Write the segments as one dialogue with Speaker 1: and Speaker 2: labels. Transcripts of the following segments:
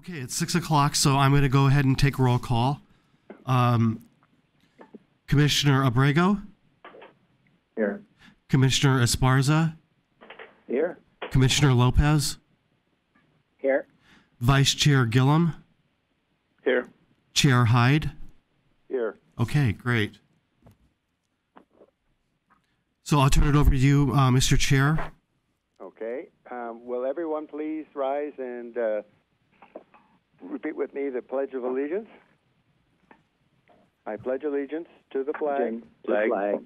Speaker 1: Okay, it's six o'clock, so I'm going to go ahead and take roll call. Um, Commissioner Abrego,
Speaker 2: Here.
Speaker 1: Commissioner Esparza,
Speaker 2: Here.
Speaker 1: Commissioner Lopez,
Speaker 2: Here.
Speaker 1: Vice Chair Gillum,
Speaker 2: Here.
Speaker 1: Chair Hyde.
Speaker 2: Here.
Speaker 1: Okay, great. So I'll turn it over to you, uh, Mr. Chair.
Speaker 3: Okay. Um, will everyone please rise and uh, repeat with me the Pledge of Allegiance? I pledge allegiance to the flag
Speaker 2: Flag.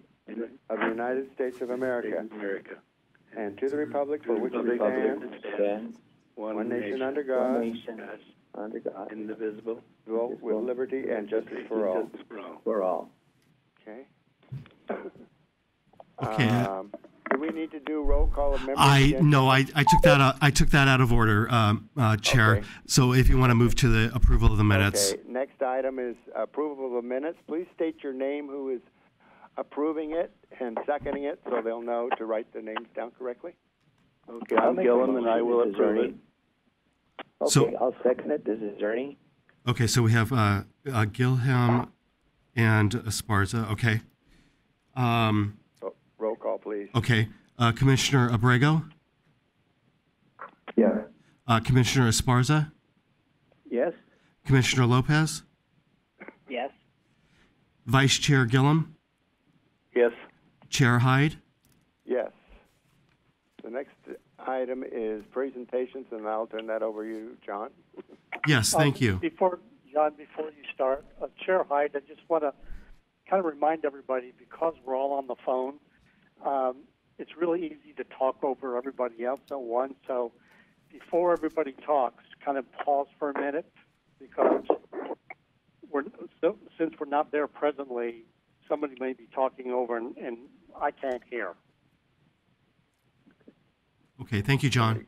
Speaker 3: of the United States of America
Speaker 2: America.
Speaker 3: and to the republic for which it stands,
Speaker 2: stands
Speaker 3: one nation under
Speaker 2: one
Speaker 3: God,
Speaker 2: nation, under God,
Speaker 3: indivisible, with liberty and justice for all.
Speaker 2: for all.
Speaker 3: Okay.
Speaker 1: Okay.
Speaker 3: Um, do we need to do roll call of members?
Speaker 1: I
Speaker 3: again?
Speaker 1: no, I, I took that out, I took that out of order, um, uh, Chair.
Speaker 3: Okay.
Speaker 1: So if you want to move to the approval of the minutes.
Speaker 3: Okay, next item is approval of the minutes. Please state your name, who is approving it and seconding it, so they'll know to write the names down correctly.
Speaker 2: Okay, I'm Gillum and I will approve it.
Speaker 1: So-
Speaker 2: Okay, I'll second it. This is Ernie.
Speaker 1: Okay, so we have uh, uh, Gillum and Esparza. Okay. Um,
Speaker 3: So, roll call, please.
Speaker 1: okay. Uh, Commissioner Abrego,
Speaker 2: Yeah.
Speaker 1: uh, Commissioner Esparza,
Speaker 2: Yes?
Speaker 1: Commissioner Lopez,
Speaker 2: Yes.
Speaker 1: Vice Chair Gillum,
Speaker 2: Yes.
Speaker 1: Chair Hyde.
Speaker 3: Yes. The next item is presentations, and I'll turn that over to you, John.
Speaker 1: Yes, thank
Speaker 4: Um,
Speaker 1: you.
Speaker 4: Before, John, before you start, uh, Chair Hyde, I just want to kind of remind everybody, because we're all on the phone, um, it's really easy to talk over everybody else at once. So before everybody talks, kind of pause for a minute, because we're, so, since we're not there presently, somebody may be talking over and, and I can't hear.
Speaker 1: Okay, thank you, John.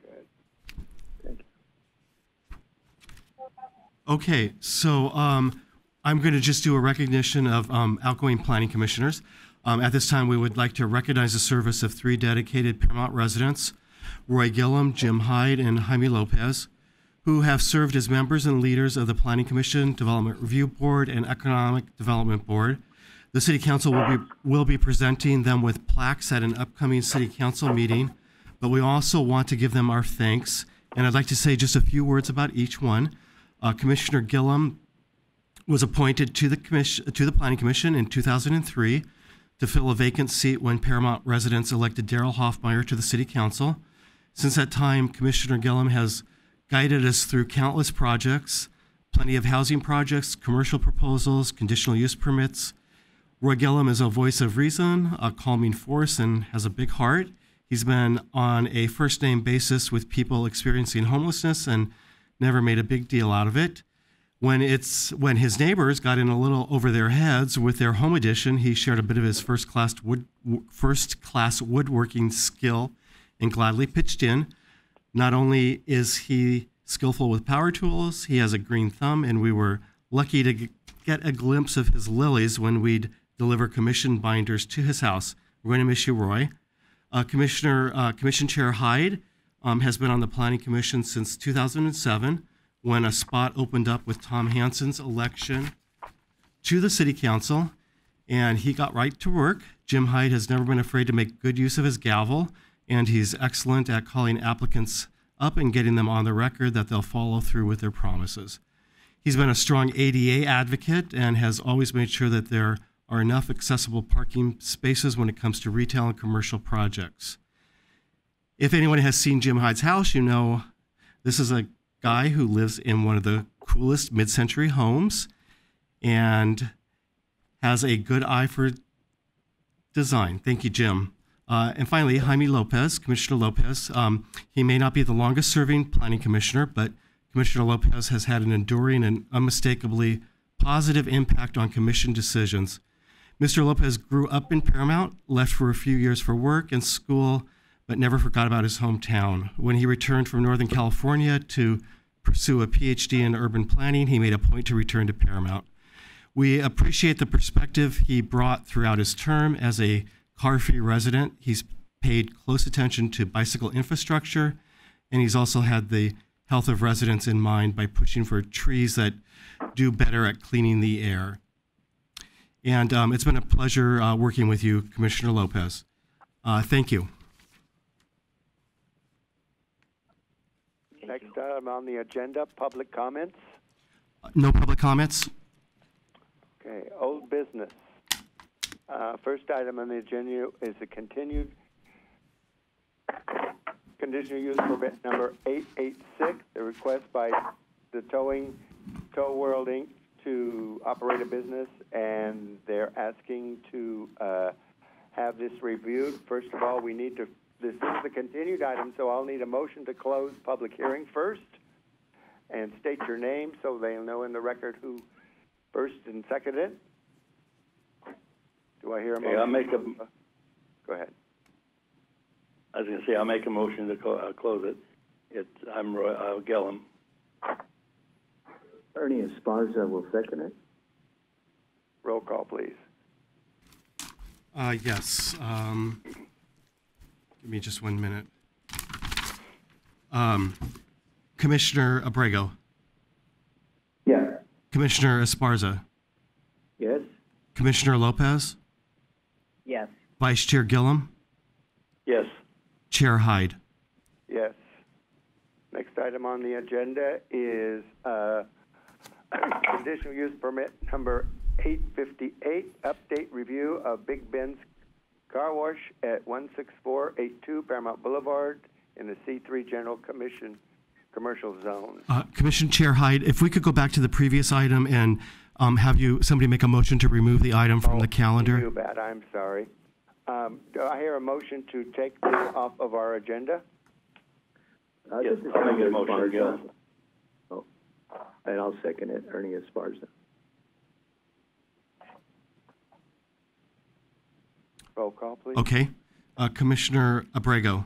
Speaker 1: Okay, so um, I'm going to just do a recognition of um, outgoing planning commissioners. Um, at this time, we would like to recognize the service of three dedicated Paramount residents, Roy Gillum, Jim Hyde, and Jaime Lopez, who have served as members and leaders of the Planning Commission, Development Review Board, and Economic Development Board. The City Council will be, will be presenting them with plaques at an upcoming City Council meeting, but we also want to give them our thanks. And I'd like to say just a few words about each one. Uh, Commissioner Gillum was appointed to the commission to the Planning Commission in 2003 to fill a vacant seat when Paramount residents elected Daryl Hofmeyer to the City Council. Since that time, Commissioner Gillum has guided us through countless projects, plenty of housing projects, commercial proposals, conditional use permits. Roy Gillum is a voice of reason, a calming force, and has a big heart. He's been on a first name basis with people experiencing homelessness and never made a big deal out of it. When it's when his neighbors got in a little over their heads with their home edition, he shared a bit of his first class wood first class woodworking skill and gladly pitched in. Not only is he skillful with power tools, he has a green thumb, and we were lucky to get a glimpse of his lilies when we'd deliver commission binders to his house. We're going to miss you, Roy. Uh, Commissioner uh, Commission Chair Hyde um, has been on the Planning Commission since 2007, when a spot opened up with Tom Hansen's election to the City Council, and he got right to work. Jim Hyde has never been afraid to make good use of his gavel, and he's excellent at calling applicants up and getting them on the record that they'll follow through with their promises. He's been a strong ADA advocate and has always made sure that there are enough accessible parking spaces when it comes to retail and commercial projects. If anyone has seen Jim Hyde's house, you know this is a guy who lives in one of the coolest mid century homes and has a good eye for design. Thank you, Jim. Uh, and finally, Jaime Lopez, Commissioner Lopez. Um, he may not be the longest serving planning commissioner, but Commissioner Lopez has had an enduring and unmistakably positive impact on commission decisions. Mr. Lopez grew up in Paramount, left for a few years for work and school, but never forgot about his hometown. When he returned from Northern California to pursue a PhD in urban planning, he made a point to return to Paramount. We appreciate the perspective he brought throughout his term as a car free resident. He's paid close attention to bicycle infrastructure, and he's also had the health of residents in mind by pushing for trees that do better at cleaning the air. And um, it's been a pleasure uh, working with you, Commissioner Lopez. Uh, thank you.
Speaker 3: Next item on the agenda, public comments.
Speaker 1: No public comments?
Speaker 3: Okay, old business. Uh, First item on the agenda is a continued conditional use permit number 886, the request by the towing, Tow World Inc. to operate a business, and they're asking to uh, have this reviewed. First of all, we need to, this is a continued item, so I'll need a motion to close public hearing first, and state your name so they'll know in the record who first and seconded it. Do I hear a
Speaker 5: Okay,
Speaker 3: motion?
Speaker 5: I'll make a,
Speaker 3: Go ahead.
Speaker 5: I was gonna say, I'll make a motion to clo- uh, close it. It's, I'm Roy, uh, Gillum.
Speaker 2: Ernie Esparza will second it.
Speaker 3: Roll call, please.
Speaker 1: Uh, yes. Um, give me just one minute. Um, Commissioner Abrego,
Speaker 2: Yes.
Speaker 1: Commissioner Esparza,
Speaker 2: Yes?
Speaker 1: Commissioner Lopez,
Speaker 2: Yes.
Speaker 1: Vice Chair Gillum,
Speaker 5: Yes,
Speaker 1: Chair Hyde.
Speaker 3: Yes. Next item on the agenda is uh, conditional use permit number 858, update review of Big Ben's Car Wash at 16482 Paramount Boulevard in the C3 General Commission Commercial Zone.
Speaker 1: Uh, Commission Chair Hyde, if we could go back to the previous item and um, have you, somebody make a motion to remove the item from the calendar.
Speaker 3: Too
Speaker 1: calendar.
Speaker 3: bad, I'm sorry. Um, Do I hear a motion to take this off of our agenda?
Speaker 2: Uh,
Speaker 5: Yes, I'll make a
Speaker 2: Ernie
Speaker 5: motion,
Speaker 2: Esparza.
Speaker 5: Gil.
Speaker 2: Oh, and I'll second it, Ernie Esparza.
Speaker 3: Roll call, please.
Speaker 1: Okay. Uh, Commissioner Abrego,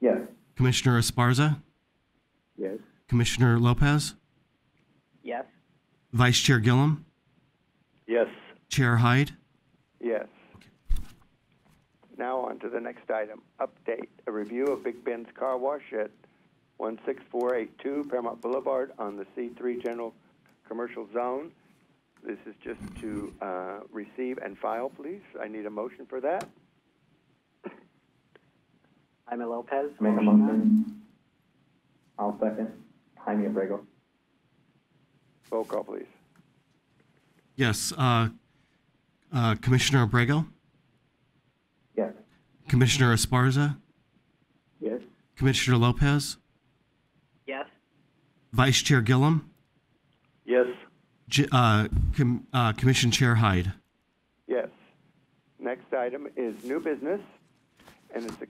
Speaker 2: Yes.
Speaker 1: Commissioner Esparza,
Speaker 2: Yes.
Speaker 1: Commissioner Lopez,
Speaker 2: Yes.
Speaker 1: Vice Chair Gillum,
Speaker 5: yes,
Speaker 1: Chair Hyde.
Speaker 3: Yes. Now on to the next item. Update, a review of Big Ben's Car Wash at 16482 Paramount Boulevard on the C3 General Commercial Zone. This is just to uh, receive and file, please. I need a motion for that.
Speaker 6: Jaime Lopez.
Speaker 2: Make a motion. I'll second. Jaime Abrego.
Speaker 3: Roll call, please.
Speaker 1: Yes. Uh, uh, Commissioner Abrego,
Speaker 2: Yes.
Speaker 1: Commissioner Esparza,
Speaker 2: Yes.
Speaker 1: Commissioner Lopez,
Speaker 6: Yes.
Speaker 1: Vice Chair Gillum,
Speaker 5: yes,
Speaker 1: J- uh, com- uh, Commission Chair Hyde.
Speaker 3: Yes. Next item is new business, and it's a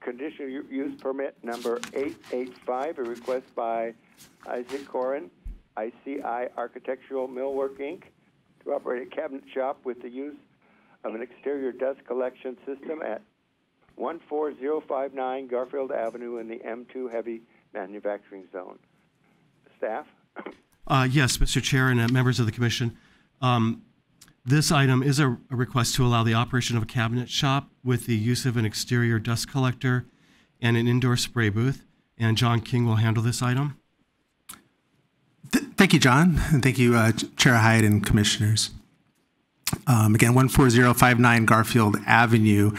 Speaker 3: conditional use permit number 885, a request by Isaac Corin, ICI Architectural Millwork, Inc., to operate a cabinet shop with the use of an exterior dust collection system at 14059 Garfield Avenue in the M2 Heavy Manufacturing Zone. Staff?
Speaker 1: Uh, yes, Mr. Chair and uh, members of the Commission. Um, this item is a, a request to allow the operation of a cabinet shop with the use of an exterior dust collector and an indoor spray booth. And John King will handle this item.
Speaker 7: Th- Thank you, John, and thank you, uh, Chair Hyde and Commissioners. Um, again, 14059 Garfield Avenue,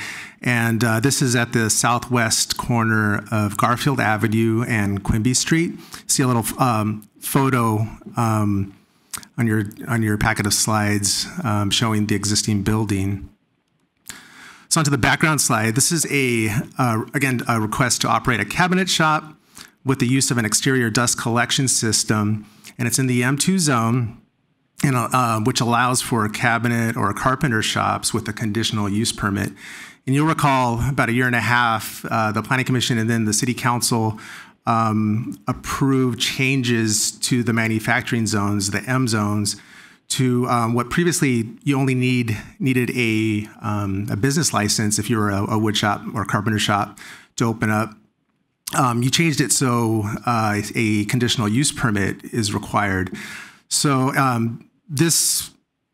Speaker 7: and uh, this is at the southwest corner of Garfield Avenue and Quimby Street. See a little um, photo um, on your on your packet of slides um, showing the existing building. So onto the background slide. This is a uh, again a request to operate a cabinet shop with the use of an exterior dust collection system, and it's in the M2 zone, and uh, which allows for a cabinet or a carpenter shops with a conditional use permit. And you'll recall about a year and a half, uh, the Planning Commission and then the City Council um, approved changes to the manufacturing zones, the M zones, to um, what previously you only need needed a um, a business license if you were a, a wood shop or carpenter shop to open up. Um, you changed it so uh, a conditional use permit is required. So um, this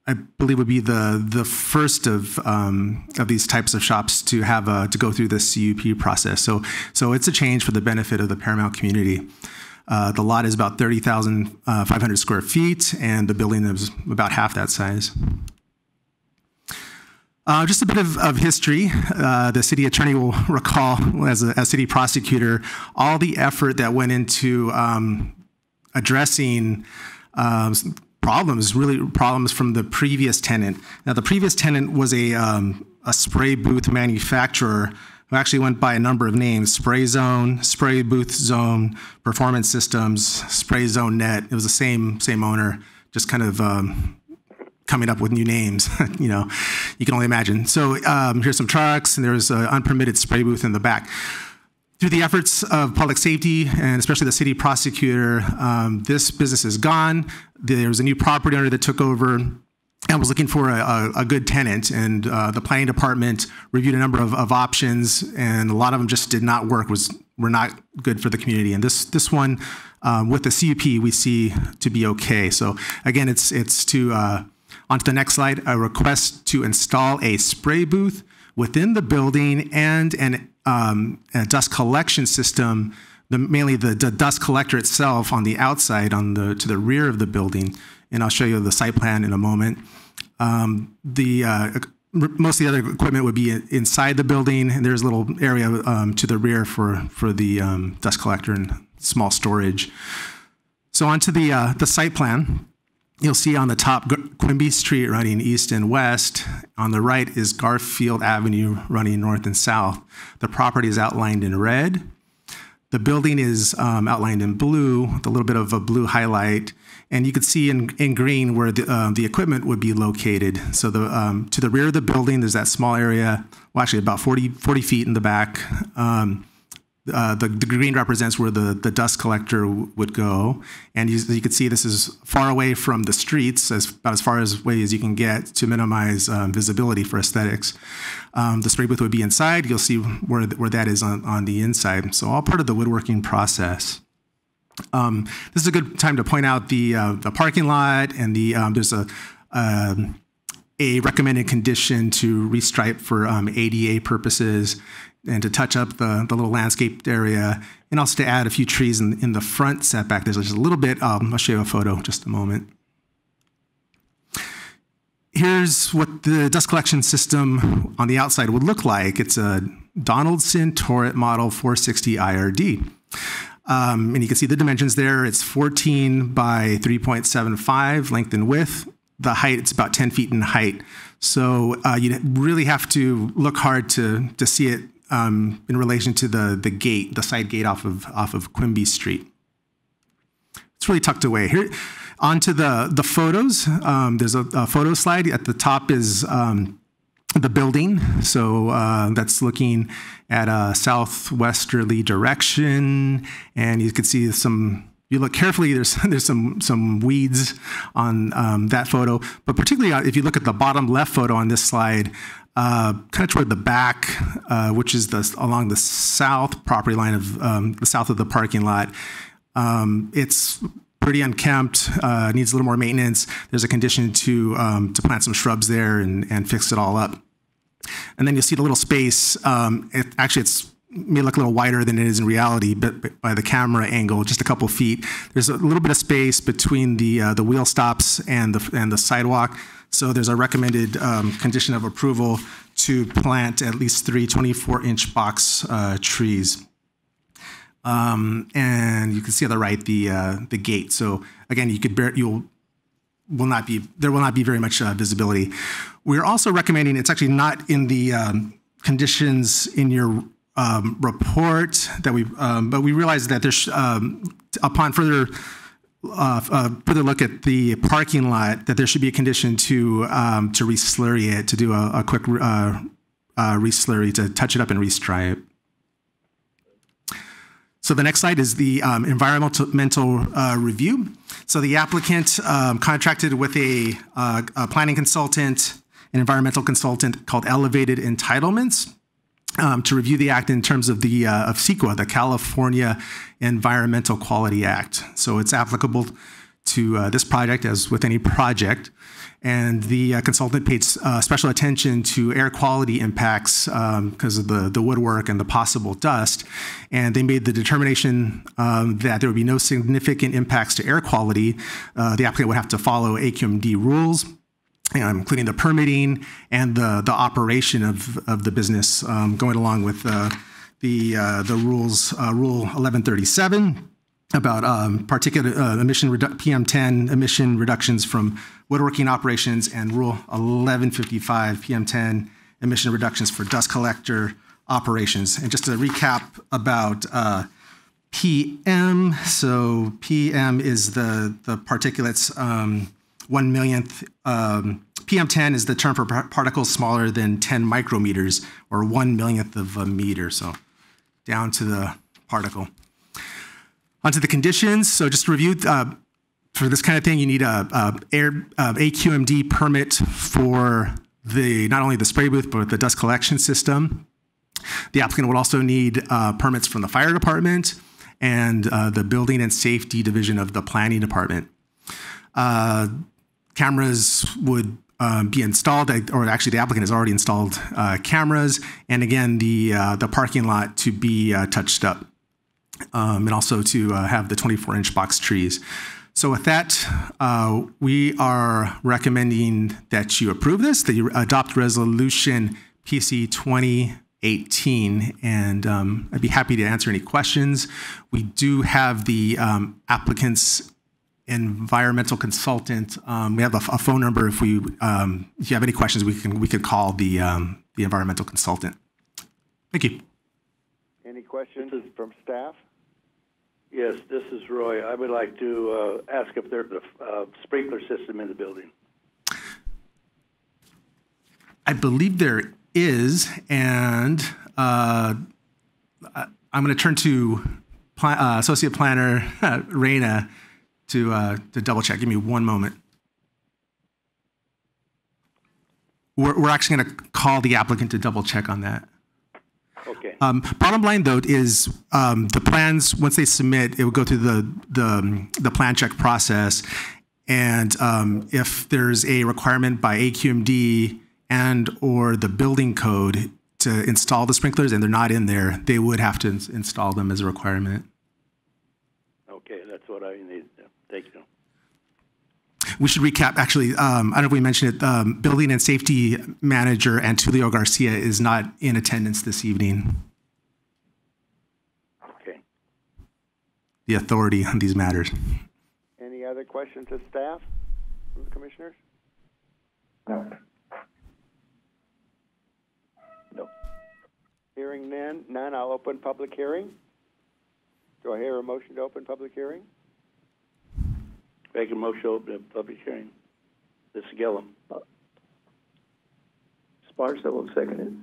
Speaker 7: I believe would be the the first of um, of these types of shops to have a, to go through the CUP process. So so it's a change for the benefit of the Paramount community. Uh, the lot is about 30,500 square feet, and the building is about half that size. Uh, just a bit of, of history. Uh, the city attorney will recall, as a as city prosecutor, all the effort that went into um, addressing um, problems, really problems from the previous tenant. Now, the previous tenant was a, um, a spray booth manufacturer who actually went by a number of names Spray Zone, Spray Booth Zone, Performance Systems, Spray Zone Net. It was the same, same owner, just kind of um, coming up with new names. you know, you can only imagine. So um, here's some trucks, and there's an unpermitted spray booth in the back. Through the efforts of public safety and especially the city prosecutor, um, this business is gone. There was a new property owner that took over and was looking for a, a, good tenant. And uh, the planning department reviewed a number of, of, options, and a lot of them just did not work. Was were not good for the community. And this this one, um, with the CUP, we see to be okay. So again, it's it's to uh, on to the next slide. A request to install a spray booth within the building and an um, a dust collection system, the, mainly the, the, dust collector itself on the outside, on the to the rear of the building. And I'll show you the site plan in a moment. Um, the uh, most of the other equipment would be inside the building, and there's a little area um, to the rear for for the um, dust collector and small storage. So onto the uh, the site plan. You'll see on the top Quimby Street running east and west. On the right is Garfield Avenue running north and south. The property is outlined in red. The building is um, outlined in blue, with a little bit of a blue highlight. And you can see in, in green where the, uh, the equipment would be located. So the, um, to the rear of the building, there's that small area, well, actually about 40, 40 feet in the back. Um, uh, the, the, green represents where the, the dust collector would go. And you, you can see this is far away from the streets, as, about as far as away as you can get to minimize um, visibility for aesthetics. Um, the spray booth would be inside. You'll see where, where that is on, on the inside. So all part of the woodworking process. Um, this is a good time to point out the, uh, the parking lot and the um, there's a um, a recommended condition to restripe for um, ADA purposes and to touch up the, the little landscaped area and also to add a few trees in, in the front setback. There's just a little bit, um, I'll show you a photo just a moment. Here's what the dust collection system on the outside would look like. It's a Donaldson Torit Model 460 IRD. Um, and you can see the dimensions there. It's 14 by 3.75 length and width. The height, it's about 10 feet in height. So uh, you really have to look hard to, to see it um, in relation to the, the gate, the side gate off of, off of Quimby Street. It's really tucked away. Here, onto the, the photos. Um, there's a, a, photo slide. At the top is um, the building. So uh, that's looking at a southwesterly direction. And you can see some you look carefully, there's there's some some weeds on um, that photo, but particularly uh, if you look at the bottom left photo on this slide, uh, kind of toward the back, uh, which is the along the south property line of um, the south of the parking lot. Um, it's pretty unkempt, uh, needs a little more maintenance. There's a condition to um, to plant some shrubs there and, and fix it all up. And then you see the little space. Um, it, actually, it's may look a little wider than it is in reality, but by the camera angle, just a couple feet. There's a little bit of space between the uh, the wheel stops and the and the sidewalk. So there's a recommended um, condition of approval to plant at least three 24-inch box uh, trees. Um, and you can see on the right the uh, the gate. So again, you could bear, you'll will not be there will not be very much uh, visibility. We're also recommending it's actually not in the um, conditions in your um, report that we, um, but we realized that there's um, upon further uh, uh, further look at the parking lot that there should be a condition to um, to reslurry it to do a, a quick uh, uh, reslurry to touch it up and restripe. It. So the next slide is the um, environmental uh, review. So the applicant um, contracted with a, uh, a planning consultant, an environmental consultant called Elevated Entitlements um, to review the act in terms of the uh, of CEQA, the California Environmental Quality Act. So it's applicable to uh, this project, as with any project. And the uh, consultant paid uh, special attention to air quality impacts because of the, the woodwork and the possible dust. And they made the determination um, that there would be no significant impacts to air quality. Uh, the applicant would have to follow AQMD rules um, including the permitting and the, the operation of, of the business um, going along with uh, the, uh, the rules, uh, Rule 1137 about um, particulate uh, emission redu- PM10 emission reductions from woodworking operations and Rule 1155 PM10 emission reductions for dust collector operations. And just to recap about uh, PM, so PM is the, the particulates um, one millionth. Um, PM10 is the term for particles smaller than 10 micrometers or one millionth of a meter. So down to the particle. Onto the conditions. So just to review, uh, for this kind of thing, you need a, a air uh, AQMD permit for the not only the spray booth but the dust collection system. The applicant would also need uh, permits from the fire department and uh, the building and safety division of the planning department. Uh, cameras would um, be installed, or actually, the applicant has already installed uh, cameras, and again, the uh, the parking lot to be uh, touched up, um, and also to uh, have the 24 inch box trees. So, with that, uh, we are recommending that you approve this, that you adopt resolution PC 2018, and um, I'd be happy to answer any questions. We do have the um, applicant's environmental consultant. Um, we have a, a phone number. If we, um, if you have any questions, we can we could call the um, the environmental consultant. Thank you.
Speaker 3: Any questions from staff?
Speaker 5: Yes, this is Roy. I would like to uh, ask if there's a uh, sprinkler system in the building.
Speaker 7: I believe there is, and uh, I- I'm going to turn to pla- uh, Associate Planner Raina to uh, to double check. Give me one moment. We're, we're actually going to call the applicant to double check on that.
Speaker 5: Okay.
Speaker 7: Um, bottom line, though, is um, the plans once they submit, it will go through the the, the plan check process, and um, if there's a requirement by AQMD and or the building code to install the sprinklers, and they're not in there, they would have to ins- install them as a requirement.
Speaker 5: Okay, that's what I need. Yeah, Thank you.
Speaker 7: We should recap. Actually, um, I don't know if we mentioned it. Um, building and safety manager Antulio Garcia is not in attendance this evening.
Speaker 5: Okay.
Speaker 7: The authority on these matters.
Speaker 3: Any other questions of staff from the commissioners?
Speaker 2: No.
Speaker 3: Hearing none, none, I'll open public hearing. Do I hear a motion to open public hearing?
Speaker 5: Make a motion to open a public hearing. This is Gillum.
Speaker 2: Sparks, will second it.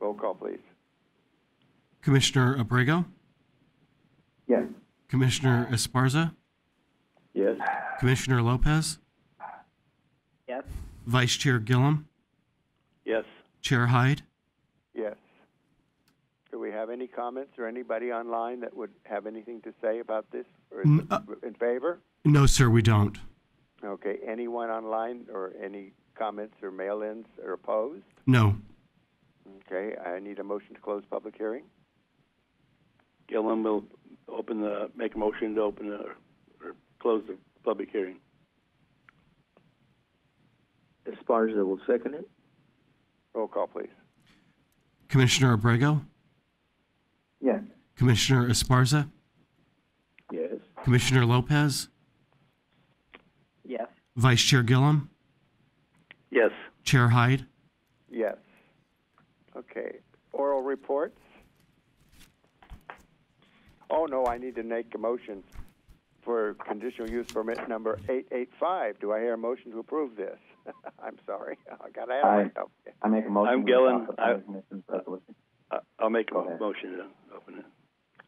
Speaker 3: Roll call, please.
Speaker 1: Commissioner Abrego,
Speaker 2: Yes.
Speaker 1: Commissioner Esparza,
Speaker 2: Yes.
Speaker 1: Commissioner Lopez,
Speaker 6: Yes.
Speaker 1: Vice Chair Gillum,
Speaker 5: Yes.
Speaker 1: Chair Hyde.
Speaker 3: Yes. Do we have any comments or anybody online that would have anything to say about this or
Speaker 1: N- uh-
Speaker 3: in favor?
Speaker 1: No, sir, we don't.
Speaker 3: Okay, anyone online or any comments or mail-ins or opposed?
Speaker 1: No.
Speaker 3: Okay, I need a motion to close public hearing.
Speaker 5: Gillum will open the, make a motion to open the, or close the public hearing.
Speaker 2: Esparza will second it.
Speaker 3: Roll call, please.
Speaker 1: Commissioner Abrego,
Speaker 2: Yes.
Speaker 1: Commissioner Esparza,
Speaker 2: Yes.
Speaker 1: Commissioner Lopez,
Speaker 6: Yes.
Speaker 1: Vice Chair Gillum,
Speaker 5: Yes.
Speaker 1: Chair Hyde.
Speaker 3: Yes. Okay, oral reports? Oh, no, I need to make a motion for conditional use permit number 885. Do I hear a motion to approve this? I'm sorry, I got ahead
Speaker 2: Aye.
Speaker 3: of myself.
Speaker 2: I make a motion.
Speaker 5: I'm
Speaker 2: we Gillum.
Speaker 5: I-
Speaker 2: planning commission's resolution.
Speaker 5: I- I'll make a
Speaker 2: ahead.
Speaker 5: motion to open it.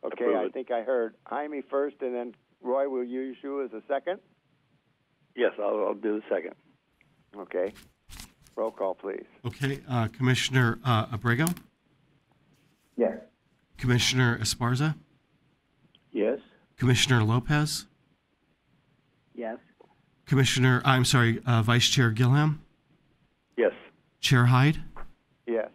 Speaker 3: Okay,
Speaker 5: Approve
Speaker 3: I
Speaker 5: it.
Speaker 3: think I heard Jaime first, and then Roy will use you as a second?
Speaker 5: Yes, I'll, I'll do the second.
Speaker 3: Okay. Roll call, please.
Speaker 1: Okay, uh, Commissioner uh, Abrego,
Speaker 2: Yes.
Speaker 1: Commissioner Esparza,
Speaker 2: Yes.
Speaker 1: Commissioner Lopez,
Speaker 6: Yes.
Speaker 1: Commissioner, I'm sorry, uh, Vice Chair Gillum,
Speaker 5: Yes.
Speaker 1: Chair Hyde.
Speaker 3: Yes.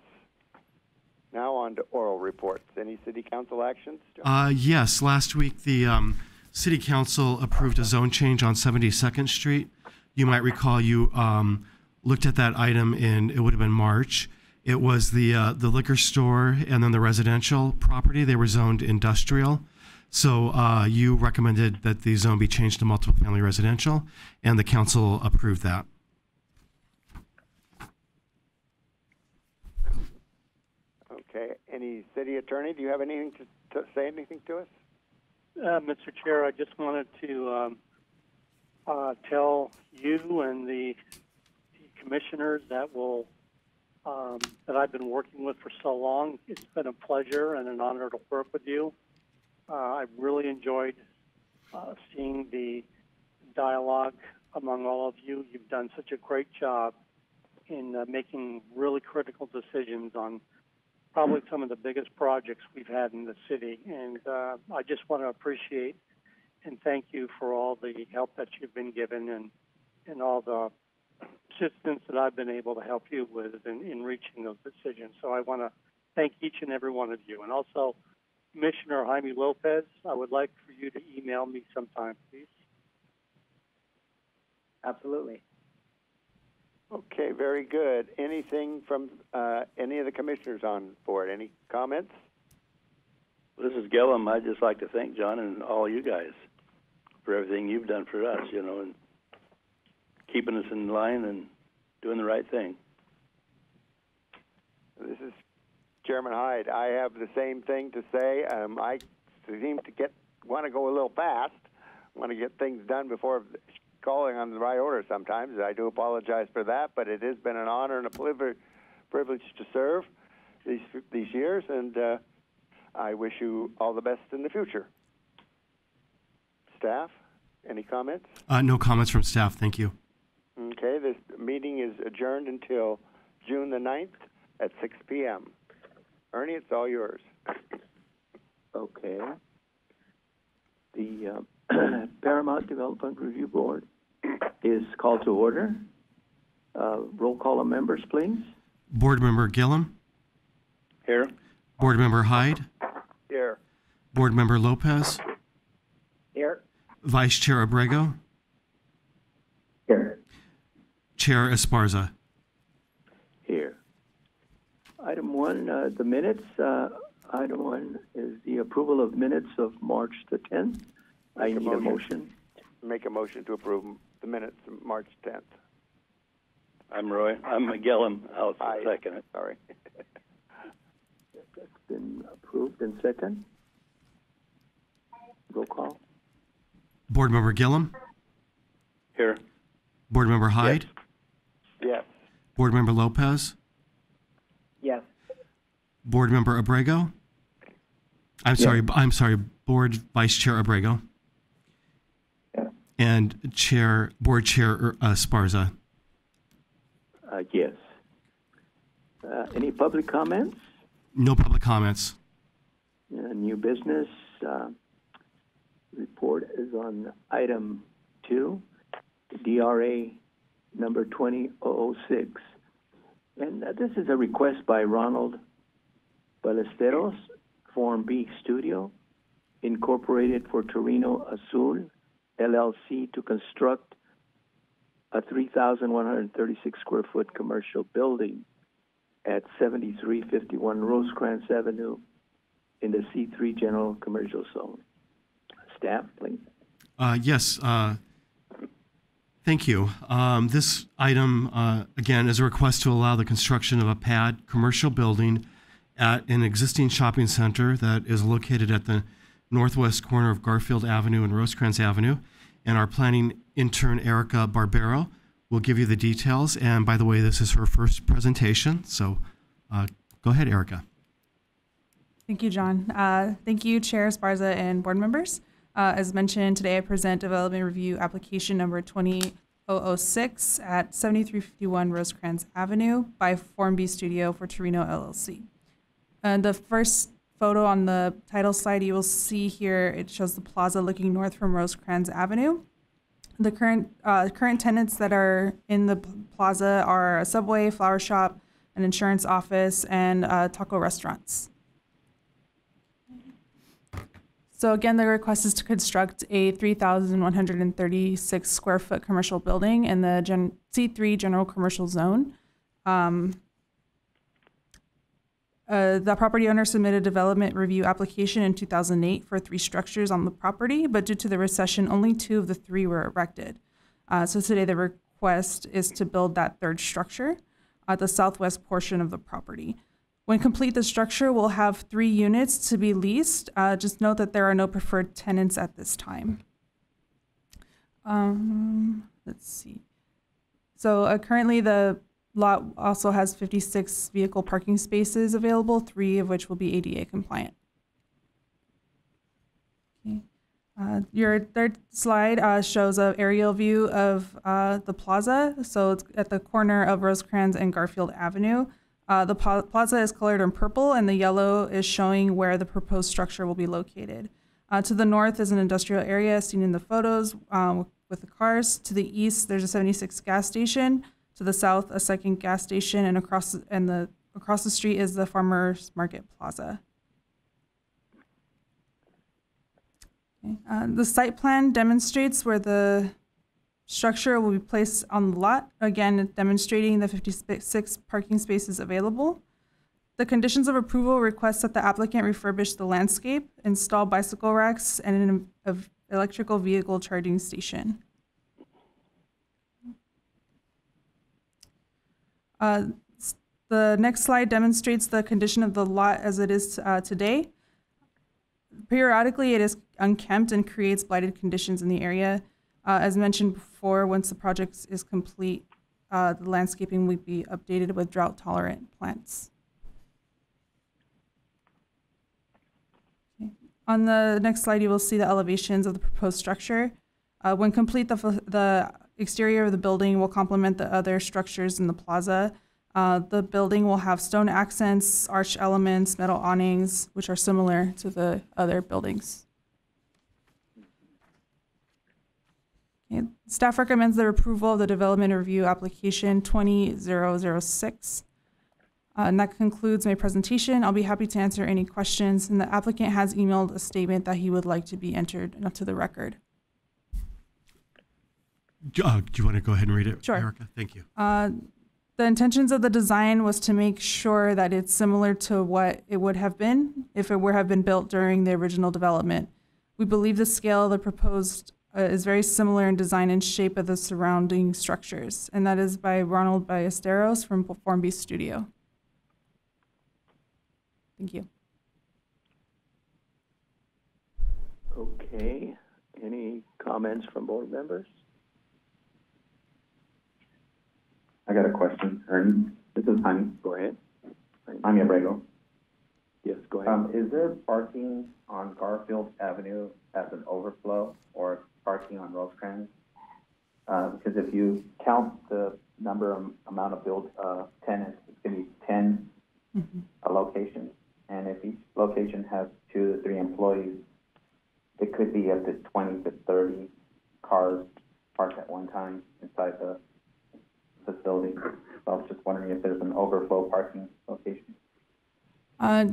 Speaker 3: On to oral reports. Any city council actions?
Speaker 1: Uh, yes, last week the um, city council approved a zone change on 72nd Street. You might recall you um, looked at that item in it would have been March. It was the uh, the liquor store and then the residential property. They were zoned industrial. So uh, you recommended that the zone be changed to multiple family residential, and the council approved that.
Speaker 3: Okay. Any city attorney? Do you have anything to, to say? Anything to us?
Speaker 4: Uh, Mr. Chair, I just wanted to um, uh, tell you and the, the commissioners that will um, that I've been working with for so long. It's been a pleasure and an honor to work with you. Uh, I've really enjoyed uh, seeing the dialogue among all of you. You've done such a great job in uh, making really critical decisions on probably some of the biggest projects we've had in the city. And uh, I just want to appreciate and thank you for all the help that you've been given and, and all the assistance that I've been able to help you with in, in reaching those decisions. So I want to thank each and every one of you. And also, Commissioner Jaime Lopez, I would like for you to email me sometime, please.
Speaker 6: Absolutely.
Speaker 3: Okay, very good. Anything from uh, any of the commissioners on board? Any comments?
Speaker 5: This is Gillum. I'd just like to thank John and all you guys for everything you've done for us, you know, and keeping us in line and doing the right thing.
Speaker 3: This is Chairman Hyde. I have the same thing to say. Um, I seem to get want to go a little fast. Want to get things done before calling on the right order. Sometimes I do apologize for that, but it has been an honor and a privilege privilege to serve these these years, and uh, I wish you all the best in the future. Staff, any comments?
Speaker 1: Uh, no comments from staff. Thank you.
Speaker 3: Okay, this meeting is adjourned until June the 9th at 6 p.m. Ernie, it's all yours.
Speaker 8: Okay. The uh, Paramount Development Review Board is called to order. Uh, roll call of members, please.
Speaker 1: Board Member Gillum,
Speaker 5: Here?
Speaker 1: Board Member Hyde,
Speaker 3: Here.
Speaker 1: Board Member Lopez,
Speaker 6: Here.
Speaker 1: Vice Chair Abrego,
Speaker 6: Here.
Speaker 1: Chair Esparza.
Speaker 8: Here. Item one, uh, the minutes. Uh, item one is the approval of minutes of March the 10th. I
Speaker 3: Make a
Speaker 8: need a
Speaker 3: motion.
Speaker 8: motion.
Speaker 3: Make a motion to approve the minutes of March 10th.
Speaker 5: I'm Roy. I'm Gillum. I'll
Speaker 3: Aye.
Speaker 5: second it.
Speaker 3: Sorry.
Speaker 8: That's been approved and second. Roll call.
Speaker 1: Board Member Gillum,
Speaker 5: Here?
Speaker 1: Board Member Hyde,
Speaker 3: yes.
Speaker 1: Board Member Lopez,
Speaker 6: Yes.
Speaker 1: Board Member Abrego. I'm sorry. I'm sorry. Board Vice Chair Abrego. And Chair Board Chair uh, Sparza.
Speaker 8: Uh, yes. Uh, any public comments?
Speaker 1: No public comments.
Speaker 8: Uh, new business uh, report is on item two, DRA number 2006. And uh, this is a request by Ronald Ballesteros, Form B Studio, Incorporated for Torino Azul, LLC, to construct a 3,136 square foot commercial building at 7351 Rosecrans Avenue in the C3 General Commercial Zone. Staff, please.
Speaker 1: Uh, yes. Uh, thank you. Um, this item, uh, again, is a request to allow the construction of a pad commercial building at an existing shopping center that is located at the northwest corner of Garfield Avenue and Rosecrans Avenue. And our planning intern, Erica Barbero, will give you the details. And by the way, this is her first presentation. So uh, go ahead, Erica.
Speaker 9: Thank you, John. Uh, thank you, Chair Sparza and board members. Uh, as mentioned, today I present development review application number 20006 at 7351 Rosecrans Avenue by Form B Studio for Torino LLC. And the first photo on the title slide you will see here, it shows the plaza looking north from Rosecrans Avenue. The current uh, current tenants that are in the plaza are a Subway, flower shop, an insurance office, and uh, taco restaurants. So again, the request is to construct a 3,136 square foot commercial building in the gen- C3 general commercial zone. Um, uh, the property owner submitted a development review application in 2008 for three structures on the property, but due to the recession, only two of the three were erected. Uh, so today, the request is to build that third structure at the southwest portion of the property. When complete, the structure will have three units to be leased. Uh, just note that there are no preferred tenants at this time. Um, let's see. So uh, currently, the lot also has 56 vehicle parking spaces available, three of which will be ADA compliant. Okay. Uh, your third slide uh, shows an aerial view of uh, the plaza. So it's at the corner of Rosecrans and Garfield Avenue. Uh, the plaza is colored in purple, and the yellow is showing where the proposed structure will be located. Uh, to the north is an industrial area seen in the photos um, with the cars. To the east, there's a 76 gas station. To the south, a second gas station, and across and the across the street is the farmers market plaza. Okay. Uh, the site plan demonstrates where the structure will be placed on the lot, again demonstrating the 56 parking spaces available. The conditions of approval request that the applicant refurbish the landscape, install bicycle racks, and an of electrical vehicle charging station. Uh, The next slide demonstrates the condition of the lot as it is uh, today. Periodically, it is unkempt and creates blighted conditions in the area. Uh, As mentioned before, once the project is complete, uh, the landscaping will be updated with drought-tolerant plants. Okay. On the next slide, you will see the elevations of the proposed structure. Uh, When complete, the the exterior of the building will complement the other structures in the plaza. Uh, The building will have stone accents, arch elements, metal awnings, which are similar to the other buildings. Okay, Staff recommends the approval of the development review application 20006. Uh, And that concludes my presentation. I'll be happy to answer any questions, and the applicant has emailed a statement that he would like to be entered into the record.
Speaker 1: Do uh, do you want to go ahead and read it,
Speaker 9: Sure.
Speaker 1: Erica? Thank you.
Speaker 9: Uh, The intentions of the design was to make sure that it's similar to what it would have been if it were have been built during the original development. We believe the scale of the proposed uh, is very similar in design and shape of the surrounding structures, and that is by Ronald Ballesteros from Form B Studio. Thank you.
Speaker 8: Okay, any comments from board members?
Speaker 2: I got a question, Ernie. This is Jaime,
Speaker 8: Go ahead.
Speaker 2: Jaime Abrego.
Speaker 8: Yes, go ahead.
Speaker 2: Um, is there parking on Garfield Avenue as an overflow or parking on Rosecrans? Uh, because if you count the number of, amount of build, uh, tenants, it's gonna be ten uh, locations. And if each location has two to three employees, it could be up to twenty to thirty cars parked at one time inside the facility. So I was just wondering if there's an overflow parking location.
Speaker 9: Uh,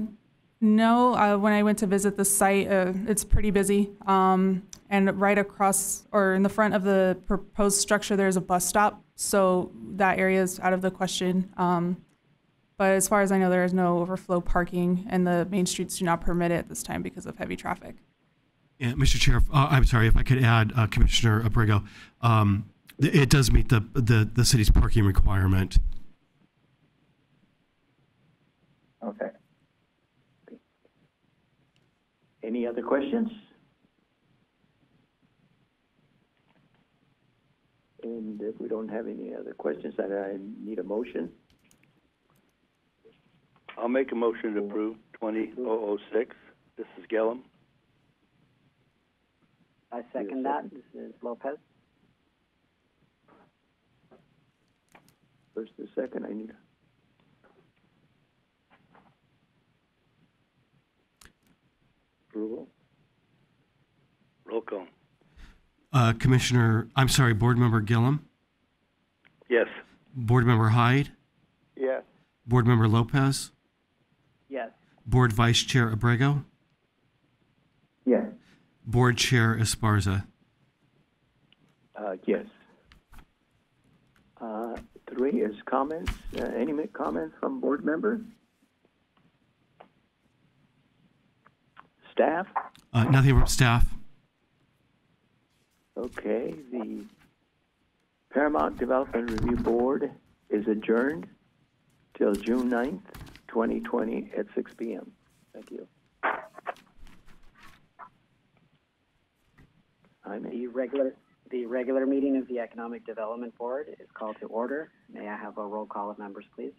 Speaker 9: no, uh, when I went to visit the site, uh, it's pretty busy. Um, and right across or in the front of the proposed structure, there's a bus stop. So that area is out of the question. Um, but as far as I know, there is no overflow parking, and the main streets do not permit it at this time because of heavy traffic.
Speaker 1: Yeah, Mr. Chair, uh, I'm sorry if I could add, uh, Commissioner Abrego, um, th- it does meet the, the, the city's parking requirement.
Speaker 2: Okay.
Speaker 8: Any other questions? And if we don't have any other questions, then I need a motion.
Speaker 5: I'll make a motion to approve 20006. This is Gillum.
Speaker 6: I second that. This is Lopez.
Speaker 8: First and second, I need approval.
Speaker 5: Roll call.
Speaker 1: Uh, Commissioner, I'm sorry, Board Member Gillum,
Speaker 5: Yes.
Speaker 1: Board Member Hyde,
Speaker 3: Yes.
Speaker 1: Board Member Lopez,
Speaker 6: Yes.
Speaker 1: Board Vice Chair Abrego,
Speaker 2: Yes.
Speaker 1: Board Chair Esparza.
Speaker 8: Uh, yes. Uh, three is comments. Uh, any comments from board members? Staff?
Speaker 1: Uh, nothing from staff.
Speaker 8: Okay, the Paramount Development Review Board is adjourned till June 9th, 2020 at 6 p.m. Thank you. I'm
Speaker 6: The regular, the regular meeting of the Economic Development Board is called to order. May I have a roll call of members, please?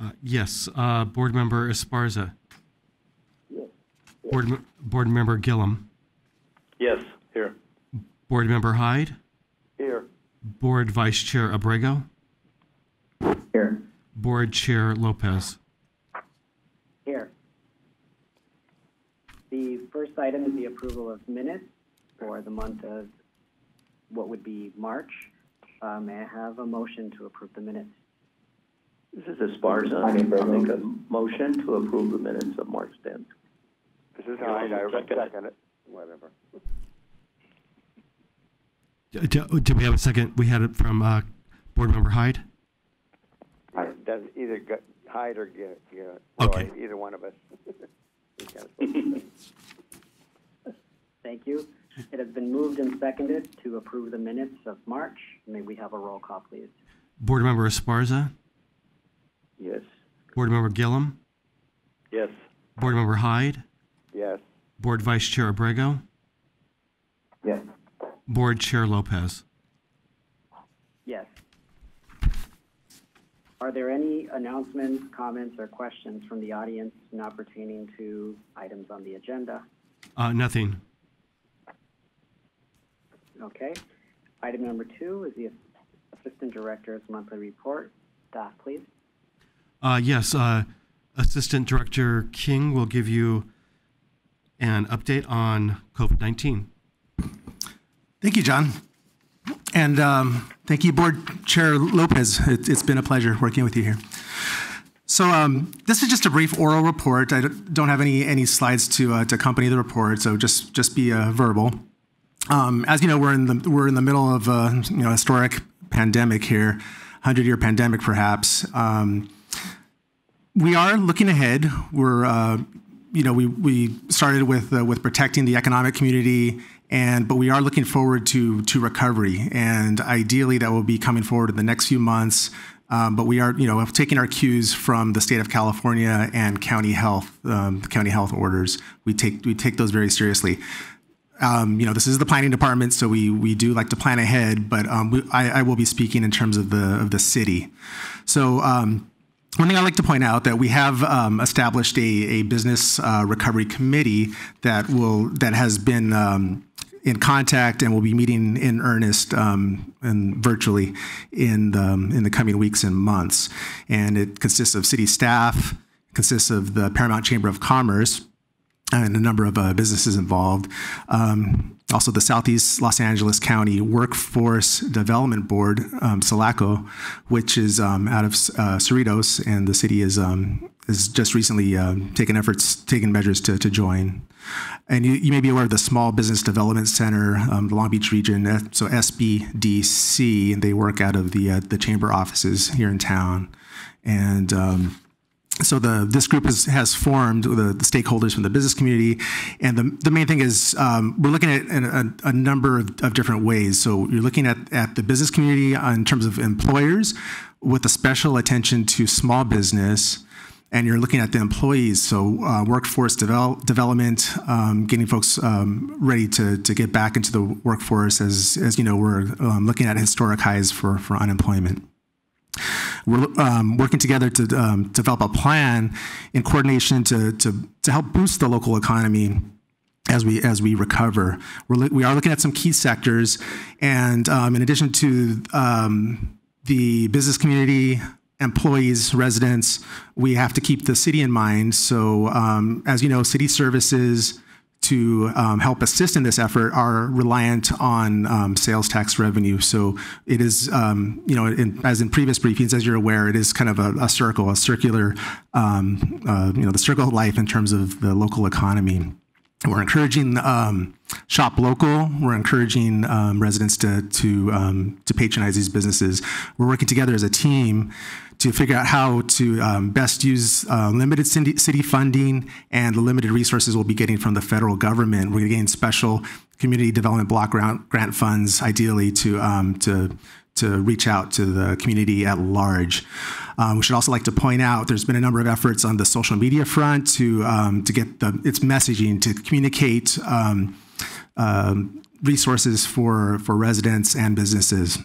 Speaker 1: Uh, yes, uh, Board Member Esparza.
Speaker 8: Yes.
Speaker 1: Board, M- Board Member Gillum,
Speaker 5: Yes. Here.
Speaker 1: Board Member Hyde,
Speaker 3: Here.
Speaker 1: Board Vice Chair Abrego,
Speaker 2: Here.
Speaker 1: Board Chair Lopez.
Speaker 6: Here. The first item is the approval of minutes for the month of what would be March. Uh, May I have a motion to approve the minutes?
Speaker 8: This is Esparza.
Speaker 2: I mean,
Speaker 8: I'll make a motion to approve the minutes of March 10th.
Speaker 3: This is Hyde. I
Speaker 5: Second.
Speaker 3: second it. Whatever.
Speaker 1: D- d- Did we have a second? We had it from uh, Board Member Hyde.
Speaker 3: It does either go- Hyde or get, get
Speaker 1: Okay.
Speaker 3: Roy, either one of us. We got it.
Speaker 6: Thank you. It has been moved and seconded to approve the minutes of March. May we have a roll call, please?
Speaker 1: Board Member Esparza,
Speaker 8: Yes.
Speaker 1: Board Member Gillum,
Speaker 5: Yes.
Speaker 1: Board Member Hyde,
Speaker 3: Yes.
Speaker 1: Board Vice Chair Abrego,
Speaker 2: Yes.
Speaker 1: Board Chair Lopez.
Speaker 6: Yes. Are there any announcements, comments, or questions from the audience not pertaining to items on the agenda?
Speaker 1: Uh, nothing.
Speaker 6: Okay. Item number two is the Assistant Director's monthly report. Staff, please.
Speaker 1: Uh, yes, uh, Assistant Director King will give you an update on COVID 19.
Speaker 7: Thank you, John. And um, thank you, Board Chair Lopez. It, it's been a pleasure working with you here. So um, this is just a brief oral report. I don't don't have any any slides to uh, to accompany the report, so just just be uh, verbal. Um, as you know, we're in the we're in the middle of a you know historic pandemic here, hundred year pandemic perhaps. Um, we are looking ahead. We're uh, you know we we started with uh, with protecting the economic community and but we are looking forward to to recovery and ideally that will be coming forward in the next few months um, but we are you know taking our cues from the state of California and county health um, the county health orders we take we take those very seriously um, you know, this is the planning department, so we we do like to plan ahead. But um, we, I, I will be speaking in terms of the of the city. So um, one thing I'd like to point out that we have um, established a, a business uh, recovery committee that will that has been um, in contact and will be meeting in earnest um, and virtually in the, in the coming weeks and months. And it consists of city staff, consists of the Paramount Chamber of Commerce, and a number of uh, businesses involved. Um, also, the Southeast Los Angeles County Workforce Development Board, um, SELACO, which is um, out of uh, Cerritos, and the city is um, is just recently uh, taken efforts, taken measures to, to join. And you, you may be aware of the Small Business Development Center, um, the Long Beach region, uh, so SBDC. And they work out of the uh, the chamber offices here in town, and um, so the this group has, has formed the, the stakeholders from the business community, and the, the main thing is um, we're looking at a, a, number of, of different ways. So you're looking at, at the business community in terms of employers, with a special attention to small business, and you're looking at the employees. So uh, workforce develop, development, um, getting folks um, ready to, to get back into the workforce. As as you know, we're um, looking at historic highs for for unemployment. We're um, working together to um, develop a plan in coordination to, to, to help boost the local economy as we as we recover. We're, we are looking at some key sectors, and um, in addition to um, the business community, employees, residents, we have to keep the city in mind. So, um, as you know, city services, to um, help assist in this effort are reliant on um, sales tax revenue. So it is, um, you know, in, as in previous briefings, as you're aware, it is kind of a, a circle, a circular, um, uh, you know, the circle of life in terms of the local economy. We're encouraging um, shop local. We're encouraging um, residents to to to patronize these businesses. We're working together as a team to figure out how to um, best use uh, limited city, funding and the limited resources we'll be getting from the federal government. We're getting special community development block grant, grant funds, ideally to um, to to reach out to the community at large. Um, we should also like to point out there's been a number of efforts on the social media front to um, to get the, its messaging to communicate um, um resources for for residents and businesses.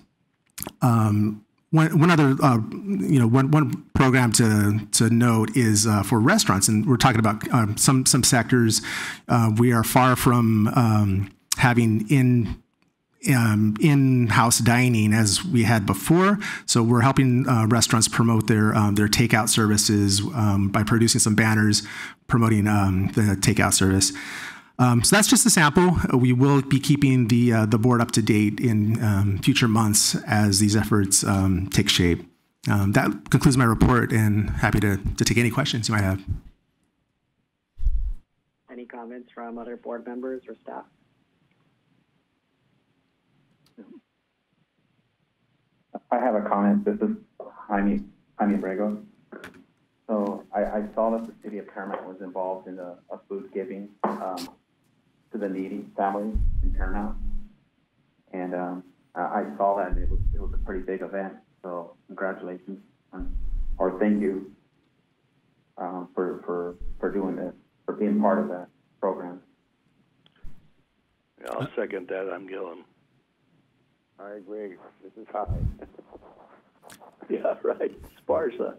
Speaker 7: Um, one, one other, uh, you know, one, one program to, to note is uh, for restaurants, and we're talking about um, some some sectors. Uh, we are far from having in um, in-house dining as we had before. So we're helping uh, restaurants promote their um, their takeout services um, by producing some banners promoting um, the takeout service. Um, so that's just a sample. We will be keeping the uh, the board up to date in um, future months as these efforts take shape. that concludes my report, and happy to, to take any questions you might have.
Speaker 6: Any comments from other board members or staff?
Speaker 2: I have a comment. This is Jaime, Jaime Brego. So I, I saw that the city of Paramount was involved in a, a food giving um, to the needy families in Paramount. And um, I, I saw that and it was, it was a pretty big event. So congratulations on, or thank you um, for, for, for doing this, for being part of that program.
Speaker 5: Yeah, I'll second that. I'm Gillum.
Speaker 3: I agree. This is Hyde.
Speaker 8: Yeah, right. Sparsa.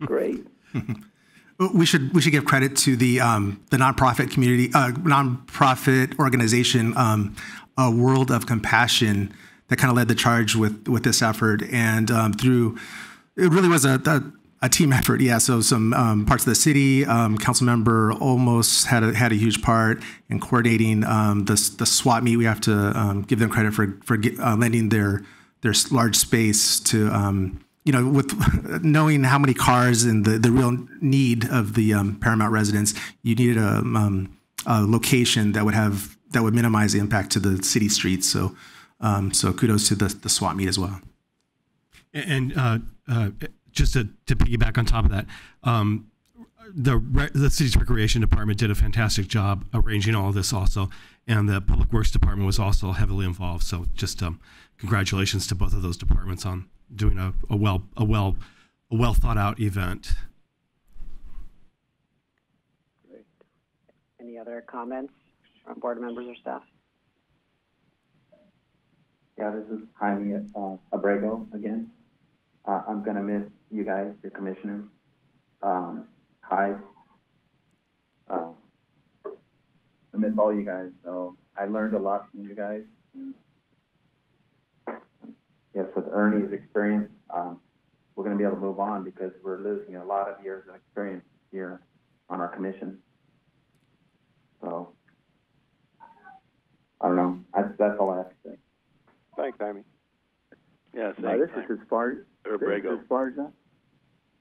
Speaker 8: Great.
Speaker 7: We should we should give credit to the um, the nonprofit community uh, nonprofit organization um, a World of Compassion that kind of led the charge with with this effort and um, through it really was a, a a team effort, yeah. So some um, parts of the city, um, council member Olmos had a, had a huge part in coordinating um, the the swap meet. We have to give them credit for for uh, lending their their large space to you know with knowing how many cars and the the real need of the um, Paramount residents, you needed a, a, location that would have that would minimize the impact to the city streets. So so kudos to the the swap meet as well.
Speaker 1: And uh, uh, just to, to piggyback on top of that, um, the the city's recreation department did a fantastic job arranging all of this also, and the public works department was also heavily involved. So just um, congratulations to both of those departments on doing a, a well a well a well thought out event.
Speaker 6: Great. Any other comments from board members or staff?
Speaker 2: Yeah, this is Jaime uh, Abrego again. Uh, I'm gonna miss you guys, your commissioners. Um, hi. Uh, I miss all you guys. So I learned a lot from you guys. Yes, with Ernie's experience, um, we're gonna be able to move on because we're losing a lot of years of experience here on our commission. So I don't know. That's, that's all I have to say.
Speaker 3: Thanks, Jaime.
Speaker 5: Yeah, thanks.
Speaker 8: this is as far, this
Speaker 5: Brego.
Speaker 8: is Sparsa.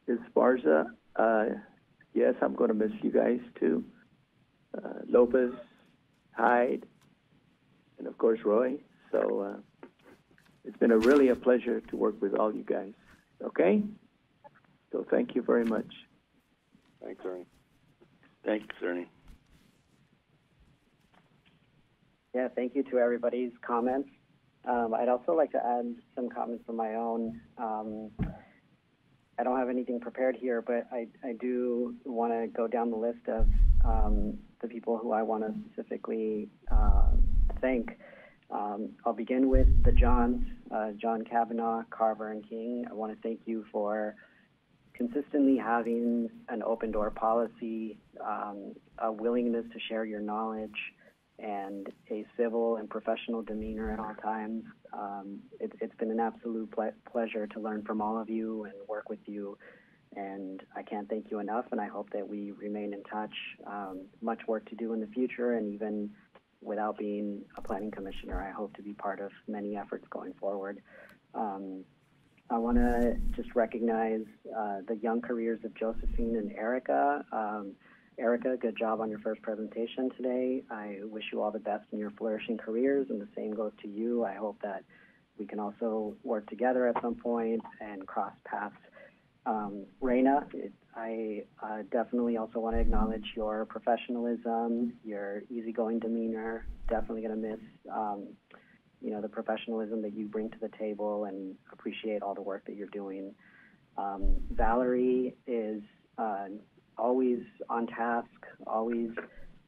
Speaker 8: Is Sparsa, uh, yes, I'm gonna miss you guys too. Uh, Lopez, Hyde, and of course Roy. So, uh, it's been a really a pleasure to work with all you guys, okay? So thank you very much.
Speaker 3: Thanks, Ernie.
Speaker 5: Thanks, Ernie.
Speaker 6: Yeah, thank you to everybody's comments. Um, I'd also like to add some comments from my own. Um, I don't have anything prepared here, but I, I do want to go down the list of um, the people who I want to specifically uh, thank. Um, I'll begin with the Johns, uh, John Kavanaugh, Carver, and King. I want to thank you for consistently having an open door policy, um, a willingness to share your knowledge, and a civil and professional demeanor at all times. Um, it, has been an absolute ple- pleasure to learn from all of you and work with you And I can't thank you enough, and I hope that we remain in touch. Um, much work to do in the future, and even without being a planning commissioner, I hope to be part of many efforts going forward. Um, I want to just recognize uh, the young careers of Josephine and Erica. Um, Erica, good job on your first presentation today. I wish you all the best in your flourishing careers, and the same goes to you. I hope that we can also work together at some point and cross paths. Um, Reina, it, I uh, definitely also want to acknowledge your professionalism, your easygoing demeanor. Definitely going to miss, um, you know, the professionalism that you bring to the table, and appreciate all the work that you're doing. Um, Valerie is uh, always on task, always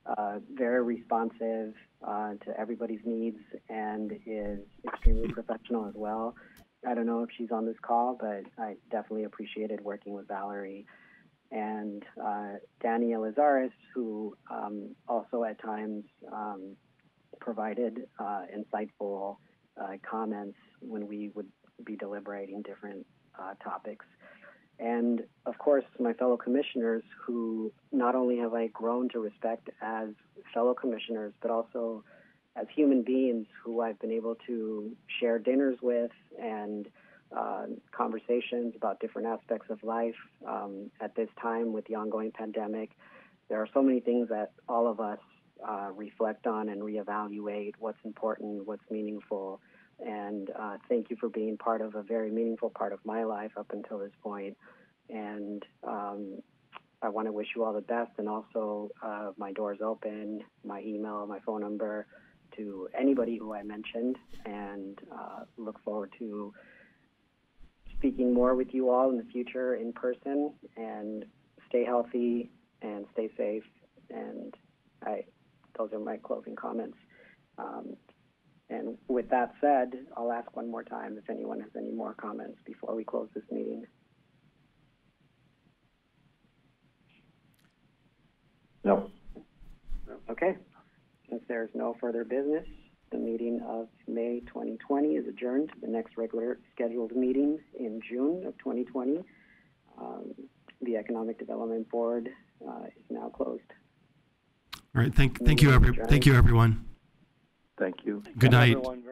Speaker 6: uh, very responsive uh, to everybody's needs, and is extremely professional as well. I don't know if she's on this call, but I definitely appreciated working with Valerie. And uh, Danny who um, also at times um, provided uh, insightful uh, comments when we would be deliberating different uh, topics. And of course, my fellow commissioners, who not only have I grown to respect as fellow commissioners, but also as human beings who I've been able to share dinners with and uh, conversations about different aspects of life um, at this time with the ongoing pandemic. There are so many things that all of us uh, reflect on and reevaluate what's important, what's meaningful. And uh, thank you for being part of a very meaningful part of my life up until this point. And um, I want to wish you all the best. And also, uh, my door's open, my email, my phone number to anybody who I mentioned. And uh, look forward to speaking more with you all in the future in person. And stay healthy and stay safe. And I, those are my closing comments. Um, and with that said, I'll ask one more time if anyone has any more comments before we close this meeting.
Speaker 2: No.
Speaker 6: Okay. Since there's no further business, the meeting of May 2020 is adjourned to the next regular scheduled meeting in June of 2020. Um, the Economic Development Board uh, is now closed.
Speaker 1: All right, thank, thank you, every, thank you, everyone.
Speaker 8: Thank you.
Speaker 1: Good night.
Speaker 3: Everyone.